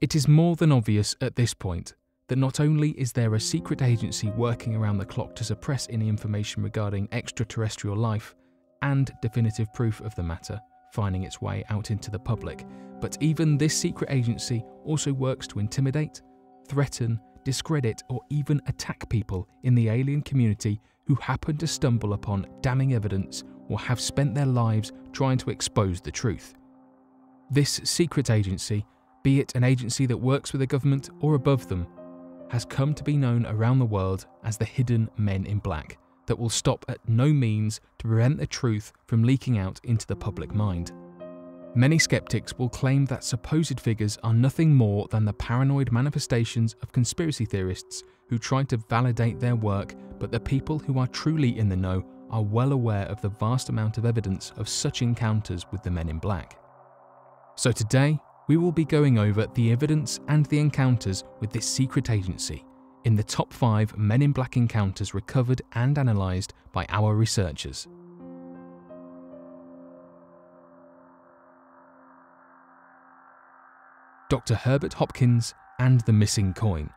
It is more than obvious at this point that not only is there a secret agency working around the clock to suppress any information regarding extraterrestrial life and definitive proof of the matter finding its way out into the public, but even this secret agency also works to intimidate, threaten, discredit, or even attack people in the alien community who happen to stumble upon damning evidence or have spent their lives trying to expose the truth. This secret agency, be it an agency that works with the government or above them, has come to be known around the world as the Hidden Men in Black that will stop at no means to prevent the truth from leaking out into the public mind. Many skeptics will claim that supposed figures are nothing more than the paranoid manifestations of conspiracy theorists who try to validate their work, but the people who are truly in the know are well aware of the vast amount of evidence of such encounters with the men in black. So today, we will be going over the evidence and the encounters with this secret agency in the top 5 Men in Black encounters recovered and analysed by our researchers. Dr. Herbert Hopkins and the missing coin.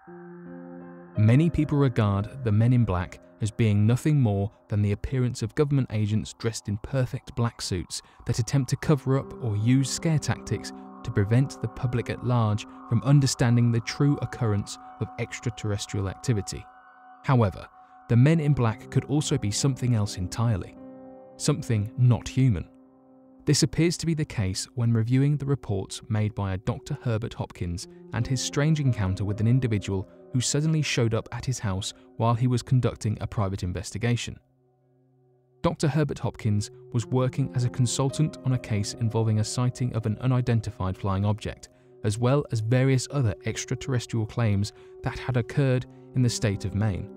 Many people regard the Men in Black as being nothing more than the appearance of government agents dressed in perfect black suits that attempt to cover up or use scare tactics to prevent the public at large from understanding the true occurrence of extraterrestrial activity. However, the Men in Black could also be something else entirely, something not human. This appears to be the case when reviewing the reports made by a Dr. Herbert Hopkins and his strange encounter with an individual who suddenly showed up at his house while he was conducting a private investigation. Dr. Herbert Hopkins was working as a consultant on a case involving a sighting of an unidentified flying object, as well as various other extraterrestrial claims that had occurred in the state of Maine.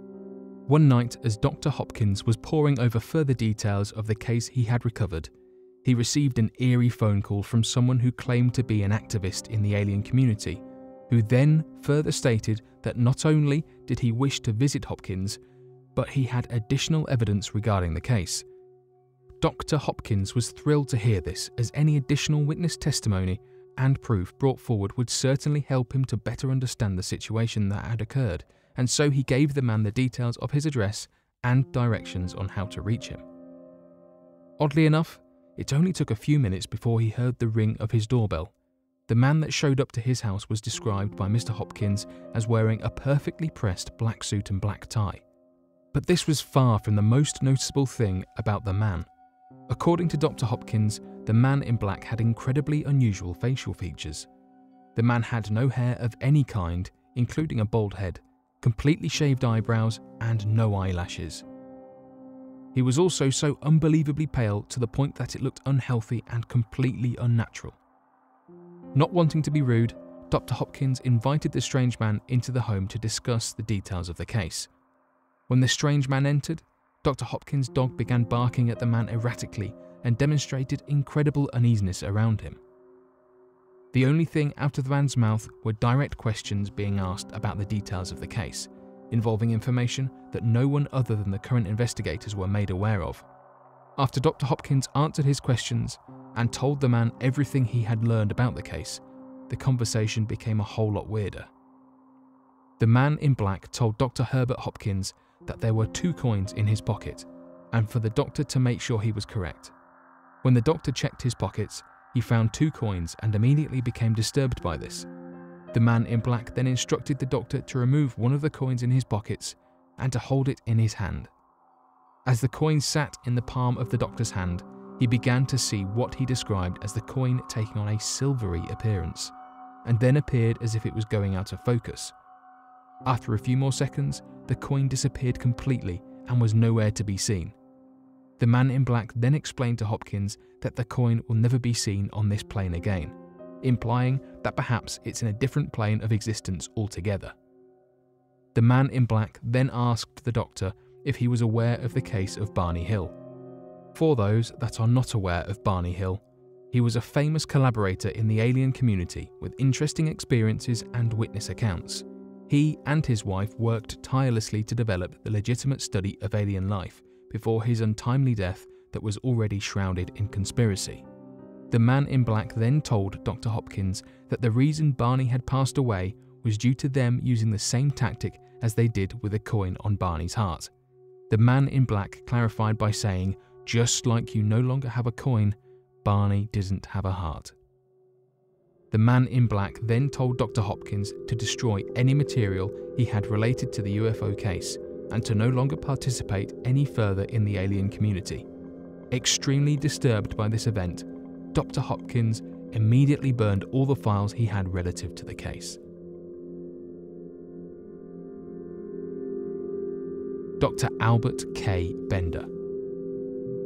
One night, as Dr. Hopkins was poring over further details of the case he had recovered, he received an eerie phone call from someone who claimed to be an activist in the alien community, who then further stated that not only did he wish to visit Hopkins, but he had additional evidence regarding the case. Dr. Hopkins was thrilled to hear this, as any additional witness testimony and proof brought forward would certainly help him to better understand the situation that had occurred, and so he gave the man the details of his address and directions on how to reach him. Oddly enough, it only took a few minutes before he heard the ring of his doorbell. The man that showed up to his house was described by Mr. Hopkins as wearing a perfectly pressed black suit and black tie. But this was far from the most noticeable thing about the man. According to Dr. Hopkins, the man in black had incredibly unusual facial features. The man had no hair of any kind, including a bald head, completely shaved eyebrows, and no eyelashes. He was also so unbelievably pale to the point that it looked unhealthy and completely unnatural. Not wanting to be rude, Dr. Hopkins invited the strange man into the home to discuss the details of the case. When the strange man entered, Dr. Hopkins' dog began barking at the man erratically and demonstrated incredible uneasiness around him. The only thing out of the man's mouth were direct questions being asked about the details of the case, involving information that no one other than the current investigators were made aware of. After Dr. Hopkins answered his questions and told the man everything he had learned about the case, the conversation became a whole lot weirder. The man in black told Dr. Herbert Hopkins that there were two coins in his pocket, and for the doctor to make sure he was correct. When the doctor checked his pockets, he found two coins and immediately became disturbed by this, the man in black then instructed the doctor to remove one of the coins in his pockets and to hold it in his hand. As the coin sat in the palm of the doctor's hand, he began to see what he described as the coin taking on a silvery appearance, and then appeared as if it was going out of focus. After a few more seconds, the coin disappeared completely and was nowhere to be seen. The man in black then explained to Hopkins that the coin will never be seen on this plane again implying that perhaps it's in a different plane of existence altogether. The man in black then asked the doctor if he was aware of the case of Barney Hill. For those that are not aware of Barney Hill, he was a famous collaborator in the alien community with interesting experiences and witness accounts. He and his wife worked tirelessly to develop the legitimate study of alien life before his untimely death that was already shrouded in conspiracy. The man in black then told Dr. Hopkins that the reason Barney had passed away was due to them using the same tactic as they did with a coin on Barney's heart. The man in black clarified by saying, just like you no longer have a coin, Barney didn't have a heart. The man in black then told Dr. Hopkins to destroy any material he had related to the UFO case and to no longer participate any further in the alien community. Extremely disturbed by this event, Dr. Hopkins immediately burned all the files he had relative to the case. Dr. Albert K. Bender.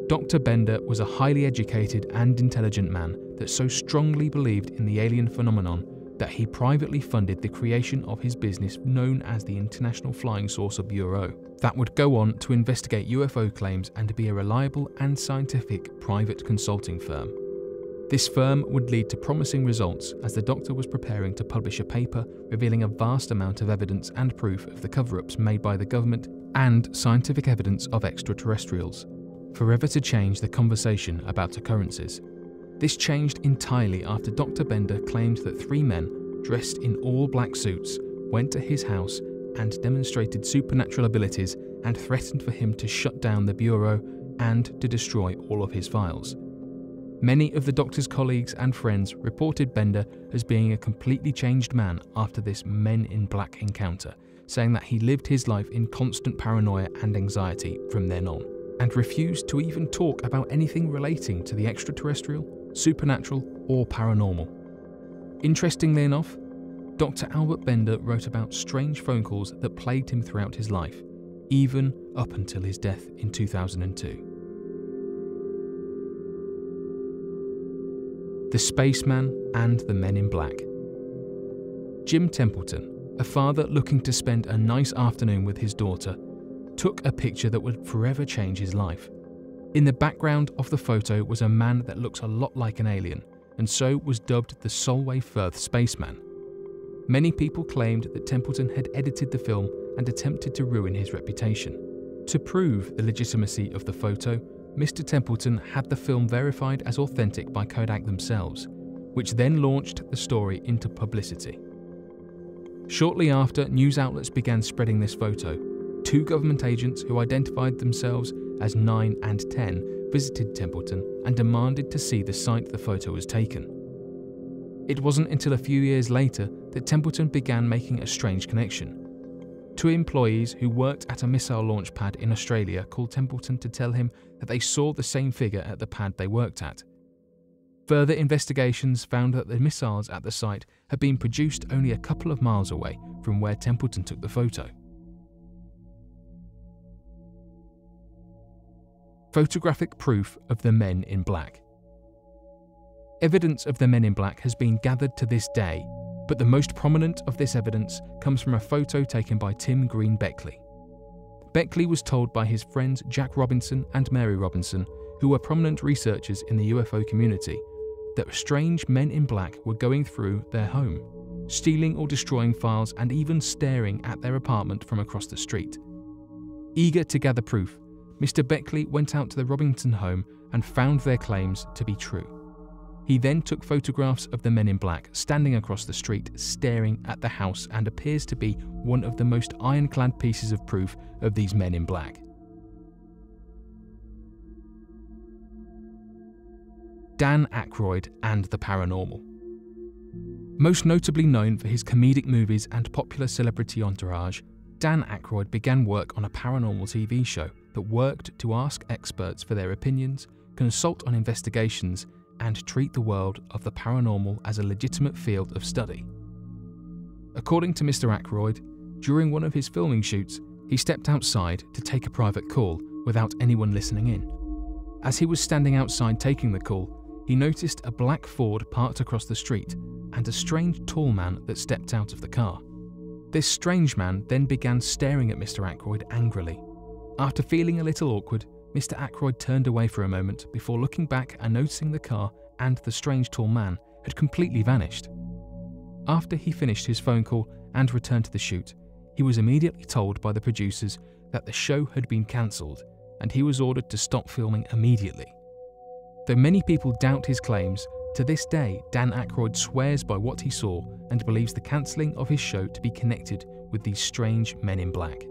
Dr. Bender was a highly educated and intelligent man that so strongly believed in the alien phenomenon that he privately funded the creation of his business known as the International Flying Saucer Bureau, that would go on to investigate UFO claims and be a reliable and scientific private consulting firm. This firm would lead to promising results as the doctor was preparing to publish a paper revealing a vast amount of evidence and proof of the cover ups made by the government and scientific evidence of extraterrestrials, forever to change the conversation about occurrences. This changed entirely after Dr. Bender claimed that three men, dressed in all black suits, went to his house and demonstrated supernatural abilities and threatened for him to shut down the Bureau and to destroy all of his files. Many of the doctor's colleagues and friends reported Bender as being a completely changed man after this Men in Black encounter, saying that he lived his life in constant paranoia and anxiety from then on, and refused to even talk about anything relating to the extraterrestrial, supernatural, or paranormal. Interestingly enough, Dr. Albert Bender wrote about strange phone calls that plagued him throughout his life, even up until his death in 2002. The Spaceman and the Men in Black. Jim Templeton, a father looking to spend a nice afternoon with his daughter, took a picture that would forever change his life. In the background of the photo was a man that looks a lot like an alien, and so was dubbed the Solway Firth Spaceman. Many people claimed that Templeton had edited the film and attempted to ruin his reputation. To prove the legitimacy of the photo, Mr. Templeton had the film verified as authentic by Kodak themselves, which then launched the story into publicity. Shortly after, news outlets began spreading this photo. Two government agents who identified themselves as 9 and 10 visited Templeton and demanded to see the site the photo was taken. It wasn't until a few years later that Templeton began making a strange connection. Two employees who worked at a missile launch pad in Australia called Templeton to tell him that they saw the same figure at the pad they worked at. Further investigations found that the missiles at the site had been produced only a couple of miles away from where Templeton took the photo. Photographic proof of the men in black. Evidence of the men in black has been gathered to this day, but the most prominent of this evidence comes from a photo taken by Tim Green Beckley. Beckley was told by his friends Jack Robinson and Mary Robinson, who were prominent researchers in the UFO community, that strange men in black were going through their home, stealing or destroying files and even staring at their apartment from across the street. Eager to gather proof, Mr. Beckley went out to the Robinson home and found their claims to be true. He then took photographs of the men in black standing across the street, staring at the house, and appears to be one of the most ironclad pieces of proof of these men in black. Dan Aykroyd and the Paranormal. Most notably known for his comedic movies and popular celebrity entourage, Dan Aykroyd began work on a paranormal TV show that worked to ask experts for their opinions, consult on investigations, and treat the world of the paranormal as a legitimate field of study. According to Mr. Aykroyd, during one of his filming shoots, he stepped outside to take a private call without anyone listening in. As he was standing outside taking the call, he noticed a black Ford parked across the street and a strange tall man that stepped out of the car. This strange man then began staring at Mr. Aykroyd angrily. After feeling a little awkward, Mr. Aykroyd turned away for a moment before looking back and noticing the car and the strange tall man had completely vanished. After he finished his phone call and returned to the shoot, he was immediately told by the producers that the show had been cancelled and he was ordered to stop filming immediately. Though many people doubt his claims, to this day Dan Aykroyd swears by what he saw and believes the cancelling of his show to be connected with these strange men in black.